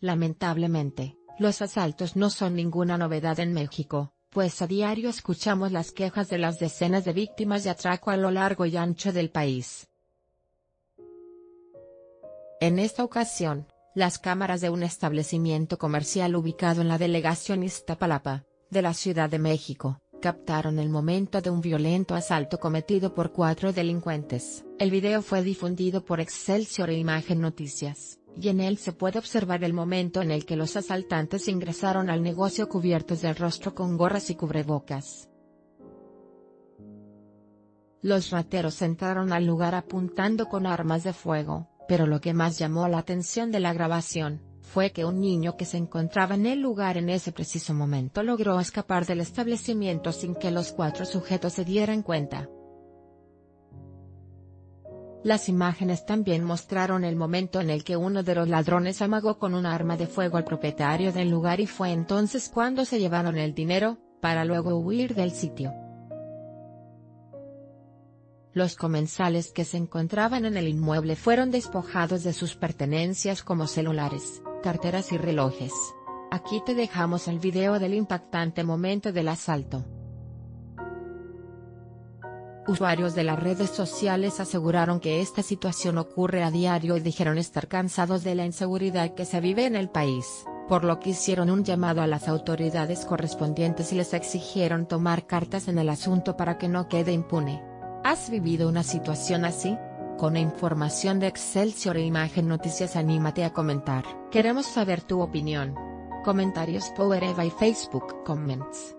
Lamentablemente, los asaltos no son ninguna novedad en México, pues a diario escuchamos las quejas de las decenas de víctimas de atraco a lo largo y ancho del país. En esta ocasión, las cámaras de un establecimiento comercial ubicado en la delegación Iztapalapa, de la Ciudad de México, captaron el momento de un violento asalto cometido por cuatro delincuentes. El video fue difundido por Excelsior e Imagen Noticias, y en él se puede observar el momento en el que los asaltantes ingresaron al negocio cubiertos del rostro con gorras y cubrebocas. Los rateros entraron al lugar apuntando con armas de fuego, pero lo que más llamó la atención de la grabación, fue que un niño que se encontraba en el lugar en ese preciso momento logró escapar del establecimiento sin que los cuatro sujetos se dieran cuenta. Las imágenes también mostraron el momento en el que uno de los ladrones amagó con un arma de fuego al propietario del lugar y fue entonces cuando se llevaron el dinero, para luego huir del sitio. Los comensales que se encontraban en el inmueble fueron despojados de sus pertenencias como celulares, carteras y relojes. Aquí te dejamos el video del impactante momento del asalto. Usuarios de las redes sociales aseguraron que esta situación ocurre a diario y dijeron estar cansados de la inseguridad que se vive en el país, por lo que hicieron un llamado a las autoridades correspondientes y les exigieron tomar cartas en el asunto para que no quede impune. ¿Has vivido una situación así? Con información de Excelsior e Imagen Noticias anímate a comentar. Queremos saber tu opinión. Comentarios Power Eva y Facebook Comments.